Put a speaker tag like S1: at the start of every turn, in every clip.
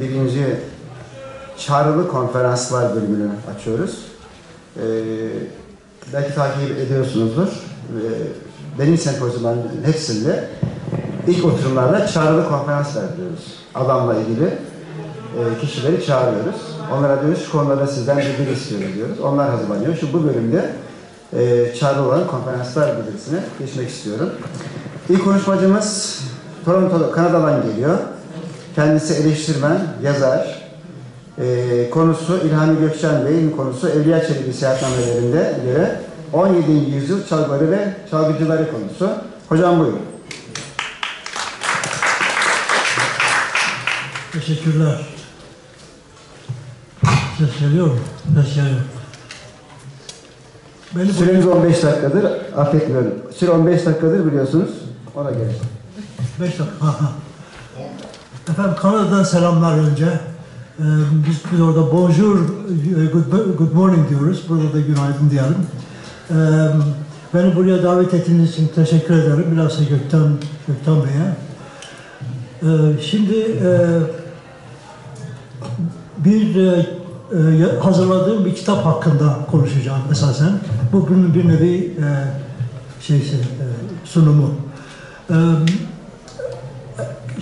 S1: birinci çağrılı konferanslar bölümünü açıyoruz. Ee, belki takip ediyorsunuzdur. Ee, benim sempozyumların hepsinde ilk oturumlarda çağrılı konferanslar yapıyoruz. Adamla ilgili e, kişileri çağırıyoruz. Onlara diyoruz şu konularda sizden bilgi istiyoruz diyoruz. Onlar hazırlanıyor. Şu bu bölümde e, çağrılı olan konferanslar bilgisine geçmek istiyorum. İlk konuşmacımız Toronto, Kanada'dan geliyor. Kendisi eleştirmen, yazar. Ee, konusu İlhami Gökçen Bey'in konusu Evliya Çelebi seyahatnamelerinde göre 17. yüzyıl çalgıları ve çalgıcıları konusu. Hocam buyurun.
S2: Teşekkürler. Ses geliyor mu? Ses geliyor. Beni
S1: Süremiz 15 dakikadır. Affetmiyorum. Süre 15 dakikadır biliyorsunuz. Ona göre.
S2: Beş dakika. Efendim Kanada'dan selamlar önce. Ee, biz, biz orada bonjour, e, good, good morning diyoruz. Burada da günaydın diyelim. Ee, beni buraya davet ettiğiniz için teşekkür ederim. Bilhassa Gökten, Gökten Bey'e. Ee, şimdi e, bir e, e, hazırladığım bir kitap hakkında konuşacağım esasen. Bu bunun bir nevi e, şeysi, e, sunumu. E,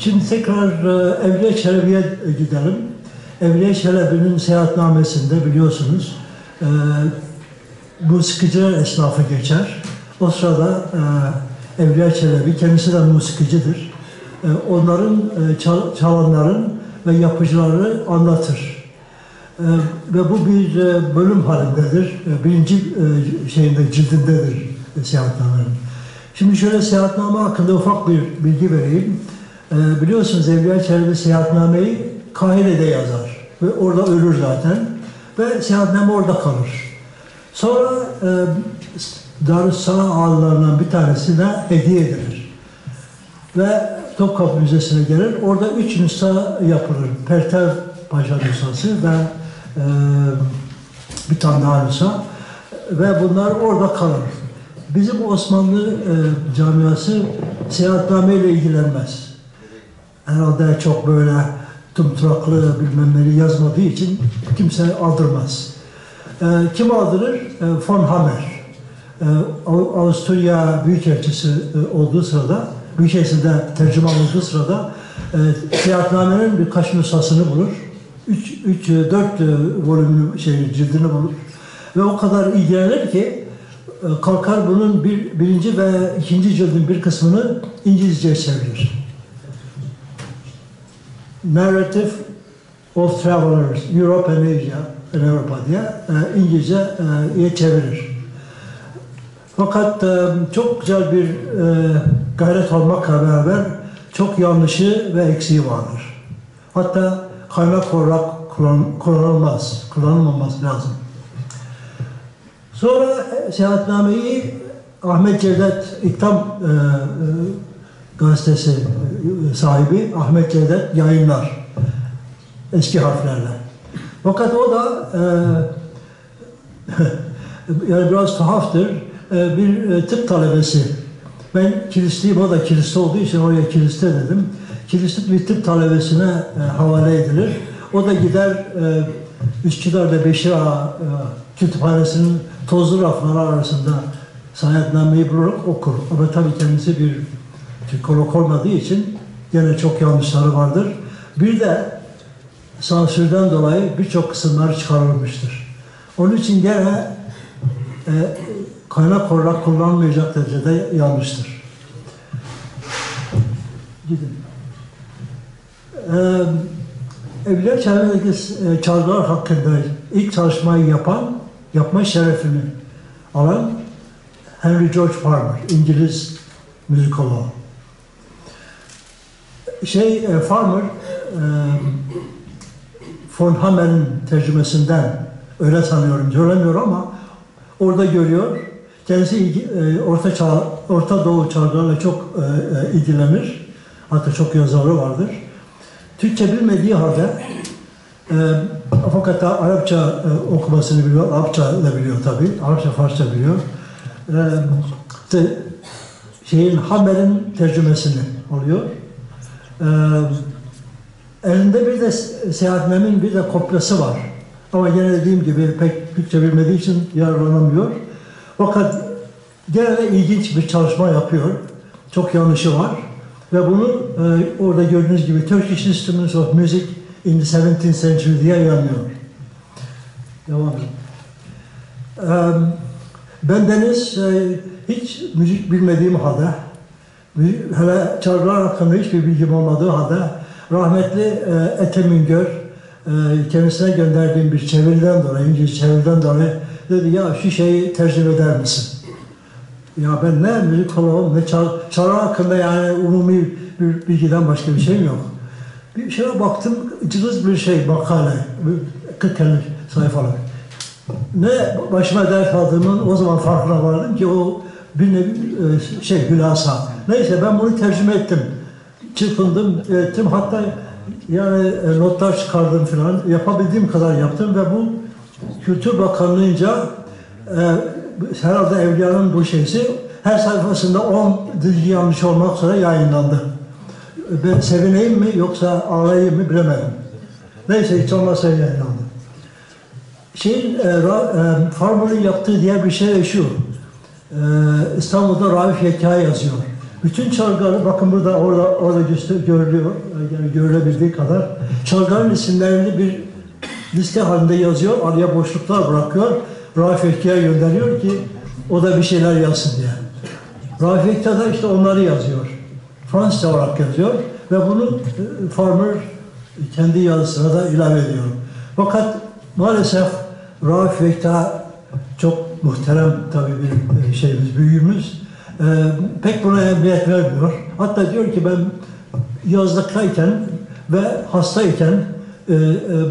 S2: Şimdi tekrar e, Evliya Çelebi'ye gidelim. Evliya Çelebi'nin seyahatnamesinde biliyorsunuz e, musikiciler esnafı geçer. O sırada e, Evliya Çelebi kendisi de musikicidir. Onların çal- çalanların ve yapıcıları anlatır. Ve bu bir bölüm halindedir. Birinci şeyinde cildindedir seyahatnamenin. Şimdi şöyle seyahatname hakkında ufak bir bilgi vereyim. E, biliyorsunuz Evliya Çelebi seyahatnameyi Kahire'de yazar ve orada ölür zaten ve seyahatname orada kalır. Sonra e, Darüssalam ağalarından bir tanesine hediye edilir. Ve Topkapı Müzesi'ne gelir. Orada üç nüsha yapılır. Pertev Paşa nüshası ve e, bir tane daha nüsha. Ve bunlar orada kalır. Bizim Osmanlı e, camiası seyahatname ile ilgilenmez. Herhalde çok böyle tımtıraklı bilmem neleri yazmadığı için kimse aldırmaz. E, kim aldırır? E, von Hammer. E, Av- Avusturya Büyükelçisi e, olduğu sırada, Büyükelçisi'nde tercüman olduğu sırada e, seyahatnamenin birkaç nüshasını bulur. 3 3 4 volümlü şey cildini bulur. Ve o kadar ilgilenir ki e, kalkar bunun bir, birinci ve ikinci cildin bir kısmını İngilizce çevirir. Narrative of Travelers, Europe and Asia, and Europa diye e, İngilizce'ye çevirir. Fakat e, çok güzel bir e, gayret olmakla beraber çok yanlışı ve eksiği vardır. Hatta kaynak olarak kullan, kullanılmaz, kullanılmaması lazım. Sonra e, seyahatnameyi Ahmet Cevdet İktam e, e, gazetesi e, sahibi Ahmet Cevdet yayınlar eski harflerle. Fakat o da e, yani biraz tuhaftır. E, bir e, tıp talebesi. Ben kilisliyim, o da kilisli olduğu için oraya kiliste dedim. Kilisli bir tıp talebesine e, havale edilir. O da gider e, Üsküdar'da Beşir Ağa e, kütüphanesinin tozlu rafları arasında seyahatnameyi bularak okur. Ama tabii kendisi bir Türkolog olmadığı için gene çok yanlışları vardır. Bir de sansürden dolayı birçok kısımlar çıkarılmıştır. Onun için gene e, kaynak olarak kullanılmayacak derecede yanlıştır. Gidin. Ee, Evliya Çelebi'deki e, çalgılar hakkında ilk çalışmayı yapan, yapma şerefini alan Henry George Farmer, İngiliz müzikoloğu. Şey, e, Farmer, e, von Hammer'in tercümesinden öyle sanıyorum, göremiyor ama orada görüyor. Kendisi e, Orta Çağ, Orta Doğu çalgılarla çok e, e, ilgilenir. Hatta çok yazarı vardır. Türkçe bilmediği halde e, fakat Arapça e, okumasını biliyor, Arapça da biliyor tabii. Arapça, Farsça biliyor. E, işte şeyin Hammer'in tercümesini oluyor. E, Elinde bir de se- seyahatnamenin bir de kopyası var. Ama gene dediğim gibi pek Türkçe bilmediği için yararlanamıyor. Fakat gene de ilginç bir çalışma yapıyor. Çok yanlışı var. Ve bunu e, orada gördüğünüz gibi Turkish Instruments of Music in the 17th Century diye yanıyor. Devam edin. Eee, Ben Deniz e, hiç müzik bilmediğim halde, hele çalgılar hakkında hiçbir bilgim olmadığı halde rahmetli e, Ethem Üngör e, kendisine gönderdiğim bir çeviriden dolayı, İngilizce çeviriden dolayı dedi ya şu şeyi tercüme eder misin? Ya ben ne müzikoloğum ne çal, çalgı hakkında yani umumi bir bilgiden başka bir şeyim yok. Bir şeye baktım cılız bir şey makale, 40-50 sayfalık ne başıma dert aldığımın o zaman farkına vardım ki o bir nevi e, şey hülasa. Neyse ben bunu tercüme ettim. Çırpındım, ettim. Hatta yani e, notlar çıkardım falan. Yapabildiğim kadar yaptım ve bu Kültür Bakanlığı'nca e, herhalde Evliya'nın bu şeysi her sayfasında 10 dizgi yanlış olmak üzere yayınlandı. Ben sevineyim mi yoksa ağlayayım mı bilemedim. Neyse hiç olmazsa yayınlandı şeyin e, e, Farmer'ın yaptığı diğer bir şey şu. E, İstanbul'da Raif Yekya yazıyor. Bütün çalgıları, bakın burada orada orada görülüyor, yani görülebildiği kadar. Çalgıların isimlerini bir liste halinde yazıyor, araya boşluklar bırakıyor. Raif Yekya'ya gönderiyor ki o da bir şeyler yazsın diye. Raif Yekya da işte onları yazıyor. Fransızca olarak yazıyor ve bunu e, Farmer kendi yazısına da ilave ediyor. Fakat maalesef Raif Yekta çok muhterem tabii bir e, şeyimiz, büyüğümüz. E, pek buna emniyet vermiyor. Hatta diyor ki ben yazlıktayken ve hastayken e, e,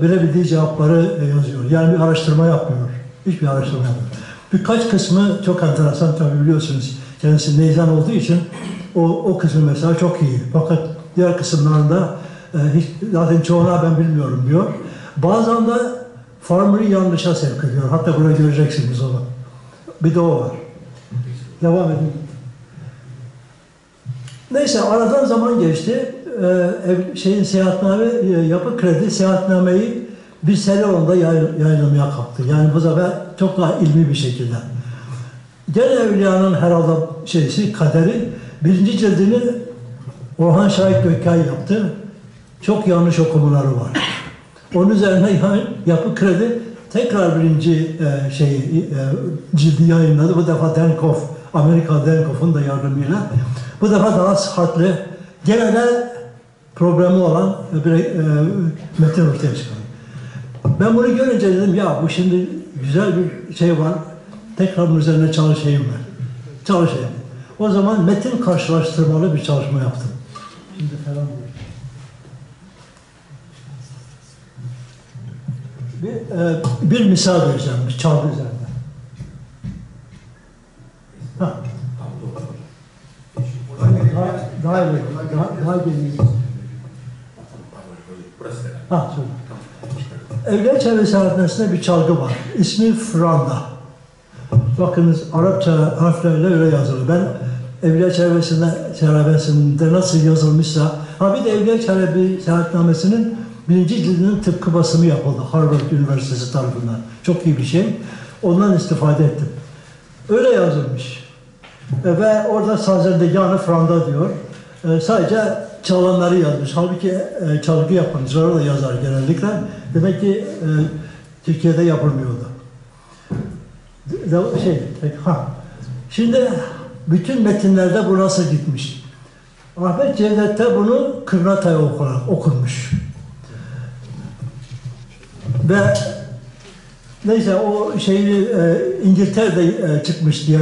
S2: bilebildiği cevapları e, yazıyor. Yani bir araştırma yapmıyor. Hiçbir araştırma yapmıyor. Birkaç kısmı çok enteresan tabii biliyorsunuz. Kendisi neyzen olduğu için o, o kısmı mesela çok iyi. Fakat diğer kısımlarında e, hiç, zaten çoğuna ben bilmiyorum diyor. Bazen de farmer'ı yanlışa sevk ediyor. Hatta burada göreceksiniz onu. Bir o var. Devam edin. Neyse aradan zaman geçti. Ee, şeyin seyahatname, e, yapı kredi seyahatnameyi bir sene onda yay, yayınlamaya kalktı. Yani bu sefer çok daha ilmi bir şekilde. Gene Evliya'nın herhalde şeysi, kaderi birinci cildini Orhan Şahit Gökkay yaptı. Çok yanlış okumaları var. Onun üzerine yapı kredi tekrar birinci e, şey e, cildi yayınladı. Bu defa Denkoff, Amerika Denkoff'un da yardımıyla. Bu defa daha sıhhatli, gene de problemi olan bir e, metin ortaya çıkardı. Ben bunu görünce dedim ya bu şimdi güzel bir şey var. Tekrar bunun üzerine çalışayım ben. Çalışayım. O zaman metin karşılaştırmalı bir çalışma yaptım. Şimdi falan Bir, e, bir misal vereceğim, bir çalgı üzerinde. Hah. Daha, daha daha, daha geniş. Ha, söyle. Evliya Çevre Sanatnesi'nde bir çalgı var. İsmi Franda. Bakınız Arapça harflerle öyle yazılı. Ben Evliya Çevresinde, Çevresinde nasıl yazılmışsa, ha bir de Evliya Çelebi Seyahatnamesi'nin birinci cildinin tıpkı basımı yapıldı Harvard Üniversitesi tarafından. Çok iyi bir şey. Ondan istifade ettim. Öyle yazılmış. E, ve orada sazendegâne franda diyor. E, sadece çalanları yazmış. Halbuki e, çalgı yapanlar da yazar genellikle. Demek ki e, Türkiye'de yapılmıyordu. De, şey, ha. Şimdi bütün metinlerde bu nasıl gitmiş? Ahmet Cevdet'te bunu Kırnatay olarak okunmuş. Ve neyse o şeyi e, İngiltere'de e, çıkmış diye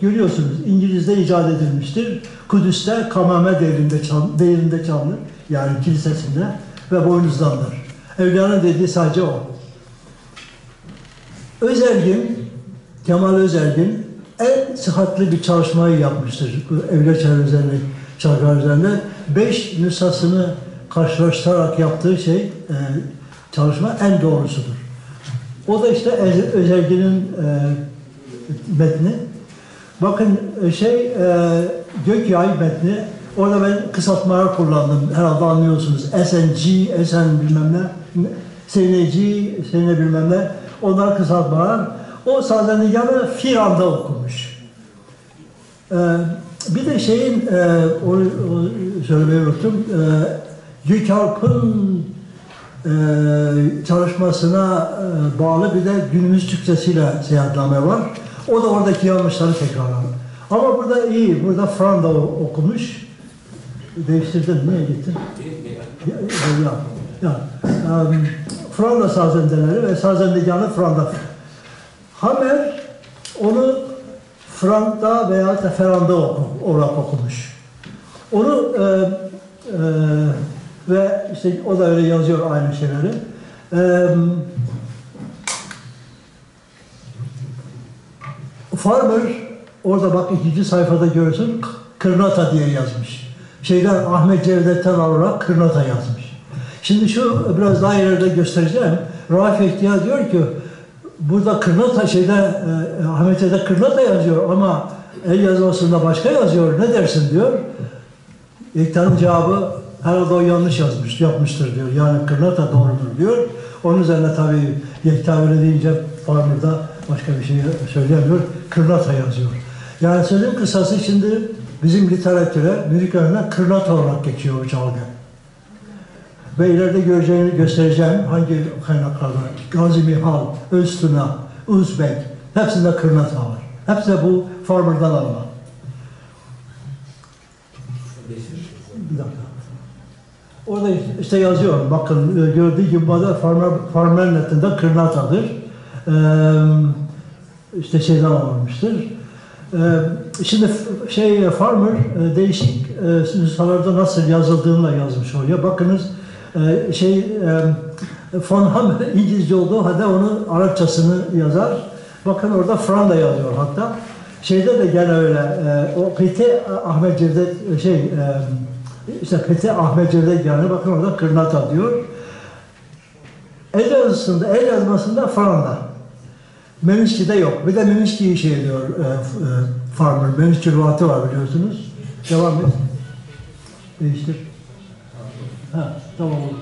S2: görüyorsunuz. İngiliz'de icat edilmiştir. Kudüs'te Kamame devrinde, çal, devrinde çalınır. Yani kilisesinde ve boynuzlandır. Evliyanın dediği sadece o. Özergin, Kemal Özergin en sıhhatli bir çalışmayı yapmıştır. Evliya Çevre üzerine, çalgılar üzerine. Beş nüshasını karşılaştırarak yaptığı şey, e, çalışma en doğrusudur. O da işte Özergin'in e, metni. Bakın e, şey, e, Gökyay metni Orada ben kısaltmalar kullandım. Herhalde anlıyorsunuz. SNG, SN bilmem ne, SNG, SN bilmem ne. Onlar kısaltmalar. O Sazendigan'ı Firan'da okumuş. Ee, bir de şeyin, e, o, o söylemeyi unuttum. E, Gökalp'ın e, çalışmasına e, bağlı bir de günümüz Türkçesiyle seyahatname var. O da oradaki yanlışları tekrarlar. Ama burada iyi, burada Franda okumuş. Değiştirdin, niye gittin? Ya, ya, ya. Um, Franda sazendeleri ve sazendeganı Franda. Hamer onu Franda veya da Feranda olarak okumuş. Onu e, e, ve işte o da öyle yazıyor aynı şeyleri. E, Farmer orada bak ikinci sayfada görürsün Kırnata diye yazmış. Şeyden Ahmet Cevdet'ten alarak Kırnata yazmış. Şimdi şu biraz daha ileride göstereceğim. Raif Ehtiyar diyor ki burada Kırnata şeyde e, Ahmet Cevdet Kırnata yazıyor ama el yazmasında başka yazıyor. Ne dersin diyor. İlktan'ın cevabı herhalde o yanlış yazmış, yapmıştır diyor. Yani Kırnata doğrudur diyor. Onun üzerine tabii Yekta öyle deyince Farmer'da başka bir şey söyleyemiyor. Kırnata yazıyor. Yani sözün kısası şimdi bizim literatüre, müzik öğrenine Kırnata olarak geçiyor o çalgı. Ve ileride göreceğini göstereceğim hangi kaynaklarda. Gazi Mihal, Öztuna, Uzbek, hepsinde Kırnata var. Hepsi de bu Farmer'dan alma. Bir dakika. Orada işte yazıyor. Bakın e, gördüğü gibi burada Farmer, netinde Kırnata'dır. Ee, işte şeyden alınmıştır. Ee, şimdi şey Farmer e, değişik e, nüshalarda nasıl yazıldığını da yazmış oraya. Bakınız e, şey e, Von Hammer İngilizce olduğu halde onun Arapçasını yazar. Bakın orada Franda yazıyor hatta. Şeyde de gene öyle. E, o Pete Ahmet Cevdet e, şey e, işte Pete Ahmet Cevdet yani bakın orada Kırnata diyor. El yazısında, el yazmasında Franda. Menişki'de yok. Bir de Menişki'yi şey diyor e, e, Farmer. Menişki ruhatı var biliyorsunuz. Devam et. Değiştir. Ha, tamam oldu.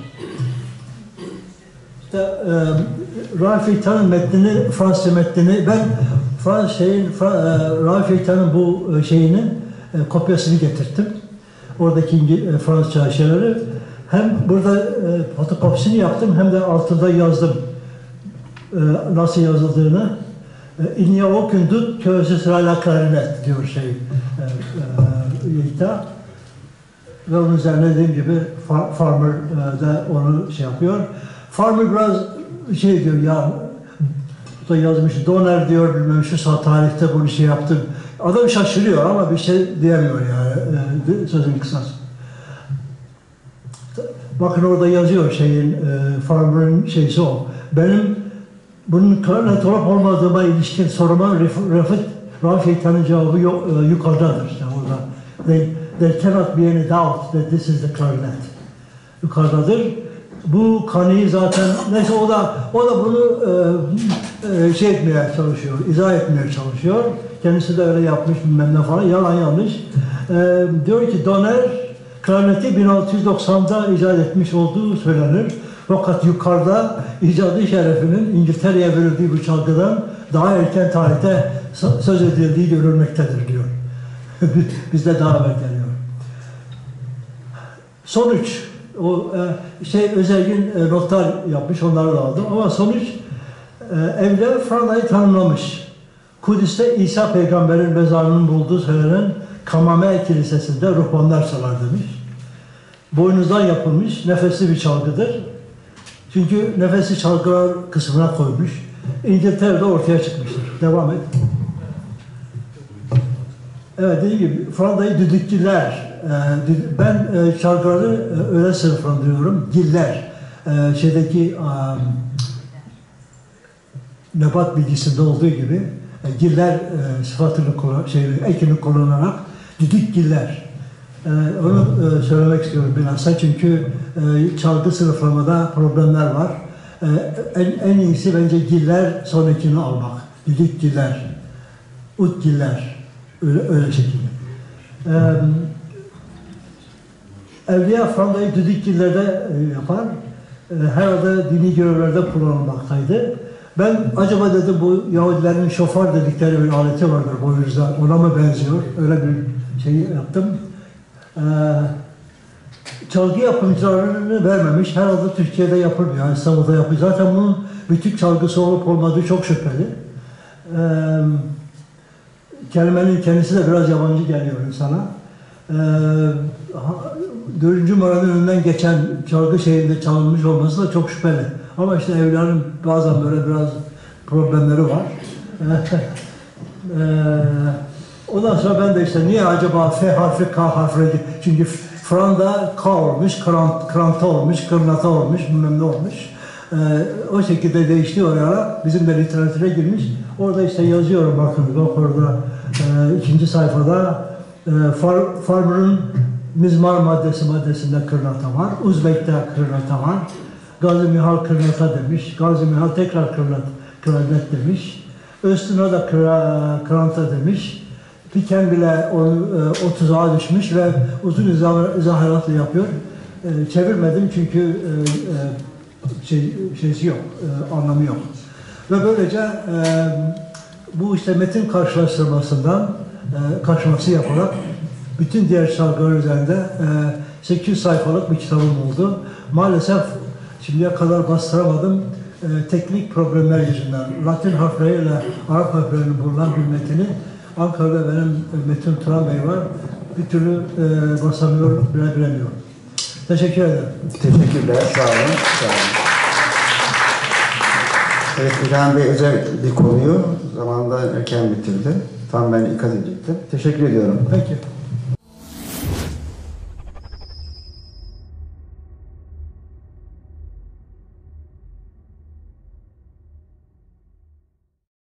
S2: İşte e, Raif İltan'ın metnini, Fransızca metnini, ben Frans şeyin, Fra, e, Raif İltan'ın bu e, şeyini, e, kopyasını getirttim. Oradaki İngi- e, Fransızca şeyleri. Hem burada e, fotokopisini yaptım hem de altında yazdım e, nasıl yazıldığını. E, Il n'y a aucun doute que ce sera la clarinette diyor şey e, e, İlta. Ve onun üzerine dediğim gibi Fa- Farmer e, de onu şey yapıyor. Farmer biraz şey diyor ya da yazmış Doner diyor bilmem şu saat tarihte bunu şey yaptım. Adam şaşırıyor ama bir şey diyemiyor yani e, sözün kısası. Bakın orada yazıyor şeyin e, Farmer'ın şeysi o. Benim bunun klarnet olup olmadığıma ilişkin soruma Rafet Rafi Ektan'ın cevabı yok, e, yukarıdadır işte orada. They, there cannot be any doubt that this is the clarinet. Yukarıdadır. Bu kaniyi zaten neyse o da o da bunu e, e, şey etmeye çalışıyor, izah etmeye çalışıyor. Kendisi de öyle yapmış bilmem ne falan yalan yanlış. E, diyor ki Doner klarneti 1690'da icat etmiş olduğu söylenir. Fakat yukarıda icadı şerefinin İngiltere'ye verildiği bu çalgıdan daha erken tarihte söz edildiği görülmektedir diyor. Bizde daha evvel geliyor. Sonuç, o e, şey özelgin e, notlar yapmış, onları da aldım. Ama sonuç, e, Fransa'yı tanımlamış. Kudüs'te İsa peygamberin mezarının bulduğu söylenen Kamame Kilisesi'nde ruhbanlar çalar demiş. Boynuzdan yapılmış, nefesli bir çalgıdır. Çünkü nefesli çalgılar kısmına koymuş. İngiltere'de ortaya çıkmıştır. Devam et. Evet dediğim gibi Fransa'yı düdükçüler. e, dü- ben e, çalgıları e, öyle sınıflandırıyorum. Giller. E, şeydeki nebat bilgisinde olduğu gibi e, giller sıfatını kullan, şey, ekini kullanarak düdük giller. E, onu söylemek istiyorum bilhassa çünkü çalgı sınıflamada problemler var. En, en iyisi bence giller son ekini almak. Düdük giller, ut giller. Öyle, öyle şekilde. Ee, Evliya Franda'yı düdükgillerde e, yapar. E, herhalde dini görevlerde kullanılmaktaydı. Ben acaba dedim bu Yahudilerin şoför dedikleri bir aleti vardır boynuzda. Ona mı benziyor? Öyle bir şey yaptım. E, çalgı yapımcılarını vermemiş. Herhalde Türkiye'de yapılmıyor. Yani İstanbul'da yapıyor. Zaten bunun bütün çalgısı olup olmadığı çok şüpheli. Ee, kelimenin kendisi de biraz yabancı geliyor insana. Ee, dördüncü numaranın önünden geçen çalgı şeyinde çalınmış olması da çok şüpheli. Ama işte evlerin bazen böyle biraz problemleri var. Ee, ondan sonra ben de işte niye acaba F harfi K harfi çünkü Fran'da K olmuş, krant, kranta olmuş, kırnata olmuş, bilmem ne olmuş. Ee, o şekilde değişti o ara. Bizim de literatüre girmiş. Orada işte yazıyorum bakın bak orada e, ikinci sayfada e, far, Farmer'ın mizmar maddesi maddesinde kırnata var. Uzbek'te kırnata var. Gazi Mihal kırnata demiş. Gazi Mihal tekrar kırnat, kırnet demiş. Öztuna da kıra, demiş. Piken bile onu e, o tuzağa düşmüş ve uzun izah- izahatla yapıyor. E, çevirmedim çünkü e, e, şey, şeysi yok, e, anlamı yok. Ve böylece e, bu işte metin karşılaştırmasından e, karşılaması yaparak bütün diğer şarkılar üzerinde e, 800 sayfalık bir kitabım oldu. Maalesef şimdiye kadar bastıramadım. E, teknik problemler yüzünden Latin harfleriyle Arap harflerinin bulunan bir metini Ankara'da benim e, Metin Turan Bey var. Bir türlü e, basamıyor, bile bilemiyorum. Teşekkür ederim.
S1: Teşekkürler, sağ olun. Sağ olun. Evet, İlhan Bey özel bir konuyu zamanında erken bitirdi. Tam ben ikaz edecektim. Teşekkür ediyorum.
S2: Peki.